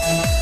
Bye.